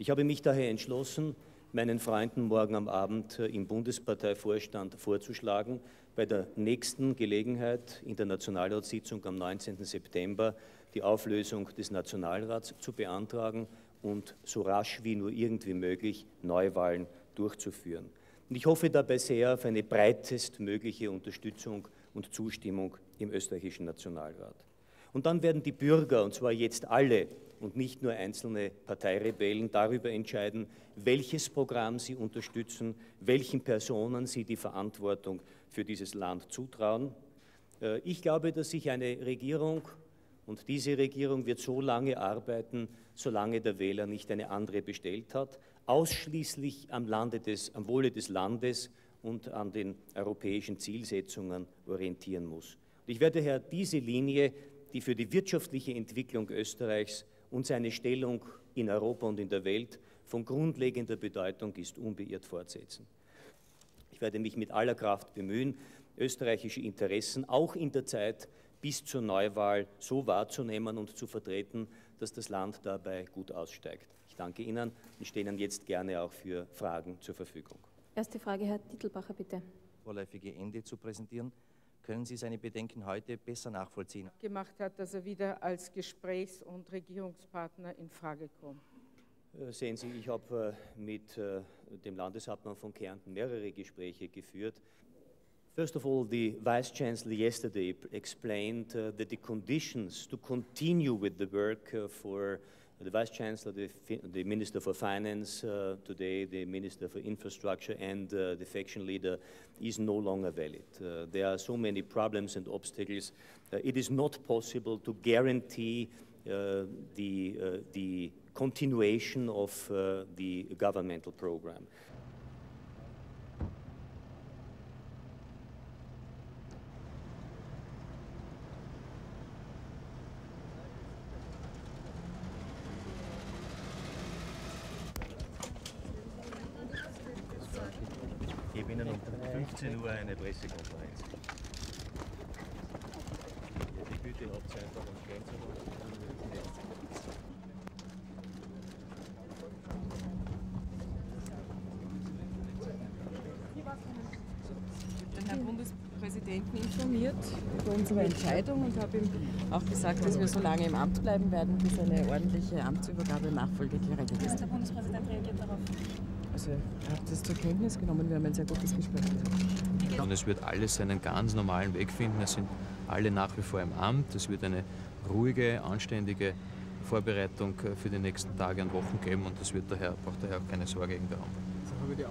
Ich habe mich daher entschlossen, meinen Freunden morgen am Abend äh, im Bundesparteivorstand vorzuschlagen, bei der nächsten Gelegenheit in der Nationalratssitzung am 19. September die Auflösung des Nationalrats zu beantragen und so rasch wie nur irgendwie möglich Neuwahlen durchzuführen. Und ich hoffe dabei sehr auf eine breitestmögliche Unterstützung und Zustimmung im österreichischen Nationalrat. Und dann werden die Bürger, und zwar jetzt alle und nicht nur einzelne Parteirebellen, darüber entscheiden, welches Programm sie unterstützen, welchen Personen sie die Verantwortung für dieses Land zutrauen. Äh, ich glaube, dass sich eine Regierung, und diese Regierung wird so lange arbeiten, solange der Wähler nicht eine andere bestellt hat, ausschließlich am, des, am Wohle des Landes und an den europäischen Zielsetzungen orientieren muss. Und ich werde daher diese Linie die für die wirtschaftliche Entwicklung Österreichs und seine Stellung in Europa und in der Welt von grundlegender Bedeutung ist, unbeirrt fortsetzen. Ich werde mich mit aller Kraft bemühen, österreichische Interessen auch in der Zeit bis zur Neuwahl so wahrzunehmen und zu vertreten, dass das Land dabei gut aussteigt. Ich danke Ihnen und stehe Ihnen jetzt gerne auch für Fragen zur Verfügung. Erste Frage, Herr Titelbacher, bitte. Vorläufige Ende zu präsentieren. Können Sie seine Bedenken heute besser nachvollziehen? Gemacht hat, dass er wieder als Gesprächs- und Regierungspartner in Frage kommt. Äh, sehen Sie, ich habe äh, mit äh, dem Landeshauptmann von Kärnten mehrere Gespräche geführt. First of all, the Vice Chancellor yesterday explained uh, that the conditions to continue with the work uh, for the Vice Chancellor, the, the Minister for Finance, uh, today the Minister for Infrastructure and uh, the faction leader is no longer valid. Uh, there are so many problems and obstacles. Uh, it is not possible to guarantee uh, the, uh, the continuation of the governmental program. Gebe Ihnen um 15 Uhr eine Pressekonferenz. Ich bitte Hauptzeitler und Grenzerhof. den Herrn Bundespräsidenten informiert über unsere Entscheidung und habe ihm auch gesagt, dass wir so lange im Amt bleiben werden, bis eine ordentliche Amtsübergabe Nachfolge geregelt ist. Der Bundespräsident reagiert darauf. Also ich habe das zur Kenntnis genommen, wir haben ein sehr gutes Gespräch gehabt. Und es wird alles seinen ganz normalen Weg finden. Es sind alle nach wie vor im Amt. Es wird eine ruhige, anständige Vorbereitung für die nächsten Tage und Wochen geben und es wird daher, braucht daher auch keine Sorge irgendeiner. So